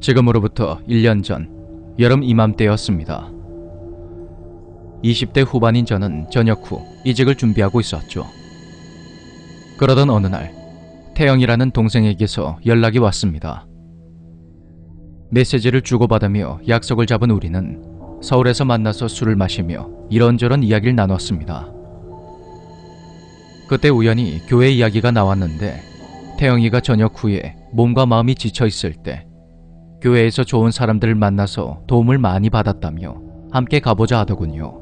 지금으로부터 1년 전 여름 이맘때였습니다. 20대 후반인 저는 전역 후 이직을 준비하고 있었죠. 그러던 어느 날 태영이라는 동생에게서 연락이 왔습니다. 메시지를 주고받으며 약속을 잡은 우리는 서울에서 만나서 술을 마시며 이런저런 이야기를 나눴습니다. 그때 우연히 교회 이야기가 나왔는데 태영이가 저녁 후에 몸과 마음이 지쳐 있을 때 교회에서 좋은 사람들을 만나서 도움을 많이 받았다며 함께 가보자 하더군요.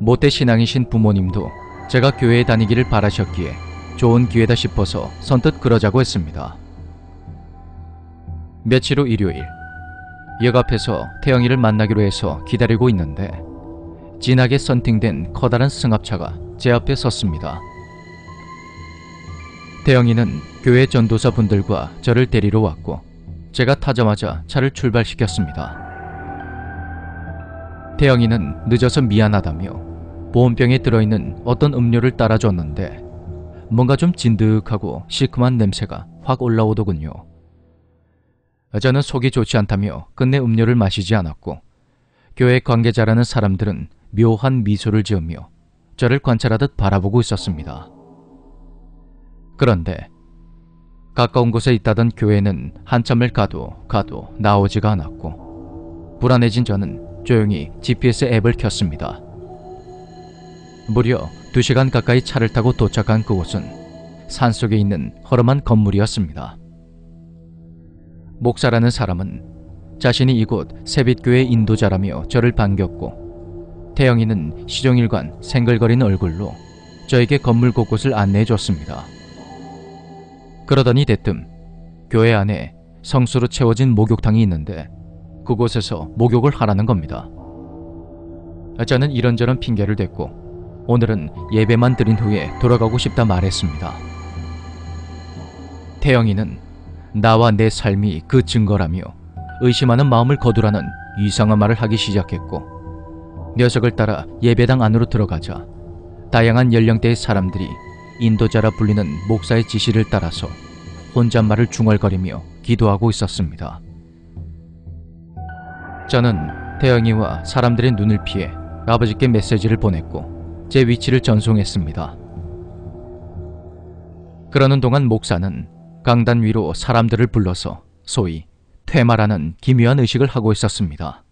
모태 신앙이신 부모님도 제가 교회에 다니기를 바라셨기에 좋은 기회다 싶어서 선뜻 그러자고 했습니다. 며칠 후 일요일 역 앞에서 태영이를 만나기로 해서 기다리고 있는데 진하게 썬팅된 커다란 승합차가 제 앞에 섰습니다. 태영이는 교회 전도사 분들과 저를 데리러 왔고 제가 타자마자 차를 출발시켰습니다. 태영이는 늦어서 미안하다며 보온병에 들어있는 어떤 음료를 따라줬는데 뭔가 좀 진득하고 시큼한 냄새가 확 올라오더군요. 저는 속이 좋지 않다며 끝내 음료를 마시지 않았고 교회 관계자라는 사람들은 묘한 미소를 지으며 저를 관찰하듯 바라보고 있었습니다. 그런데 가까운 곳에 있다던 교회는 한참을 가도 가도 나오지가 않았고 불안해진 저는 조용히 GPS 앱을 켰습니다. 무려 2시간 가까이 차를 타고 도착한 그곳은 산속에 있는 허름한 건물이었습니다. 목사라는 사람은 자신이 이곳 세빛교회 인도자라며 저를 반겼고 태영이는 시종일관 생글거리는 얼굴로 저에게 건물 곳곳을 안내해 줬습니다. 그러더니 대뜸 교회 안에 성수로 채워진 목욕탕이 있는데 그곳에서 목욕을 하라는 겁니다. 저는 이런저런 핑계를 댔고 오늘은 예배만 드린 후에 돌아가고 싶다 말했습니다. 태영이는 나와 내 삶이 그 증거라며 의심하는 마음을 거두라는 이상한 말을 하기 시작했고 녀석을 따라 예배당 안으로 들어가자 다양한 연령대의 사람들이 인도자라 불리는 목사의 지시를 따라서 혼잣말을 중얼거리며 기도하고 있었습니다. 저는 태영이와 사람들의 눈을 피해 아버지께 메시지를 보냈고 제 위치를 전송했습니다. 그러는 동안 목사는 강단 위로 사람들을 불러서 소위 퇴마라는 기묘한 의식을 하고 있었습니다.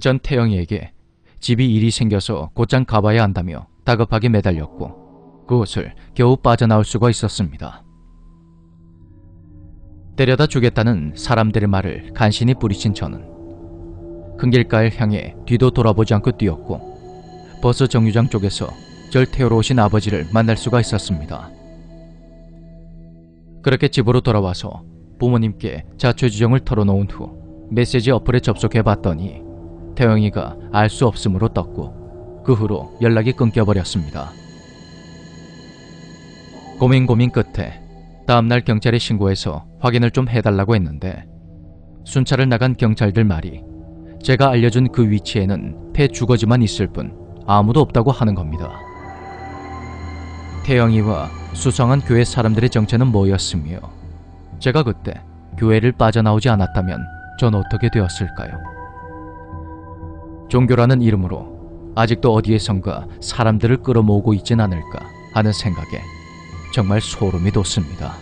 전 태영이에게 집이 일이 생겨서 곧장 가봐야 한다며 다급하게 매달렸고 그곳을 겨우 빠져나올 수가 있었습니다. 데려다 주겠다는 사람들의 말을 간신히 뿌리친 저는 큰 길가를 향해 뒤도 돌아보지 않고 뛰었고 버스 정류장 쪽에서 절 태우러 오신 아버지를 만날 수가 있었습니다. 그렇게 집으로 돌아와서 부모님께 자초지종을 털어놓은 후 메시지 어플에 접속해 봤더니 태영이가 알 수 없음으로 떴고 그 후로 연락이 끊겨버렸습니다. 고민 고민 끝에 다음날 경찰에 신고해서 확인을 좀 해달라고 했는데 순찰을 나간 경찰들 말이 제가 알려준 그 위치에는 폐 주거지만 있을 뿐 아무도 없다고 하는 겁니다. 태영이와 수상한 교회 사람들의 정체는 뭐였으며 제가 그때 교회를 빠져나오지 않았다면 전 어떻게 되었을까요? 종교라는 이름으로 아직도 어디에선가 사람들을 끌어모으고 있진 않을까 하는 생각에 정말 소름이 돋습니다.